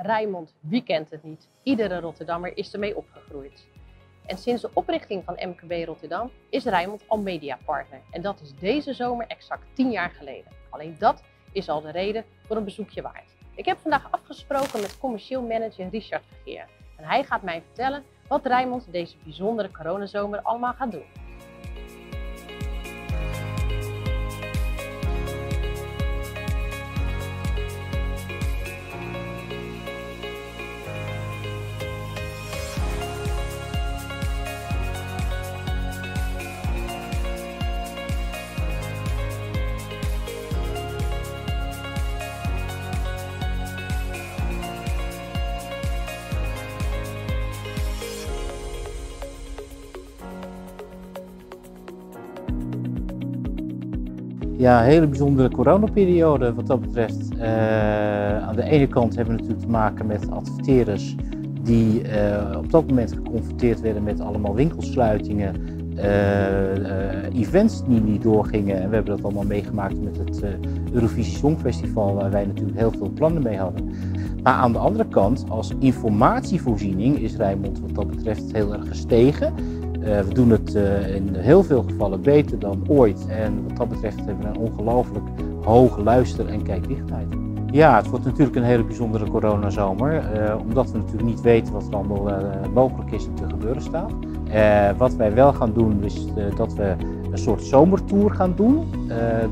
Rijnmond, wie kent het niet? Iedere Rotterdammer is ermee opgegroeid. En sinds de oprichting van MKB Rotterdam is Rijnmond al mediapartner. En dat is deze zomer exact 10 jaar geleden. Alleen dat is al de reden voor een bezoekje waard. Ik heb vandaag afgesproken met commercieel manager Richard Vergeer. En hij gaat mij vertellen wat Rijnmond deze bijzondere coronazomer allemaal gaat doen. Ja, hele bijzondere coronaperiode wat dat betreft. Uh, aan de ene kant hebben we natuurlijk te maken met adverteerders die uh, op dat moment geconfronteerd werden met allemaal winkelsluitingen, uh, events die niet doorgingen. En we hebben dat allemaal meegemaakt met het Eurovisie Songfestival, waar wij natuurlijk heel veel plannen mee hadden. Maar aan de andere kant, als informatievoorziening is Rijnmond wat dat betreft heel erg gestegen. Uh, we doen het uh, in heel veel gevallen beter dan ooit. En wat dat betreft hebben we een ongelooflijk hoge luister- en kijkdichtheid. Ja, het wordt natuurlijk een hele bijzondere coronazomer. Uh, omdat we natuurlijk niet weten wat er allemaal mogelijk is en te gebeuren staat. wat wij wel gaan doen is dat we een soort zomertour gaan doen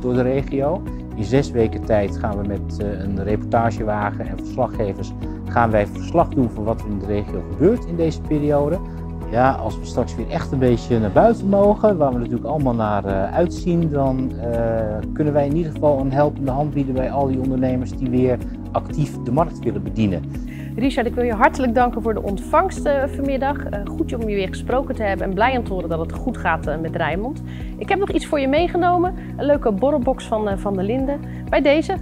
door de regio. In zes weken tijd gaan we met een reportagewagen en verslaggevers gaan wij verslag doen van wat er in de regio gebeurt in deze periode. Ja, als we straks weer echt een beetje naar buiten mogen, waar we natuurlijk allemaal naar uh, uitzien, dan uh, kunnen wij in ieder geval een helpende hand bieden bij al die ondernemers die weer actief de markt willen bedienen. Richard, ik wil je hartelijk danken voor de ontvangst uh, vanmiddag. goed om je weer gesproken te hebben en blij om te horen dat het goed gaat met Rijnmond. Ik heb nog iets voor je meegenomen, een leuke borrelbox van Van der Linden. Bij deze.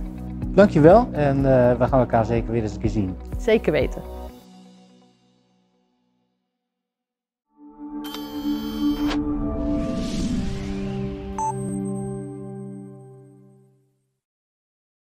Dankjewel en we gaan elkaar zeker weer eens een keer zien. Zeker weten.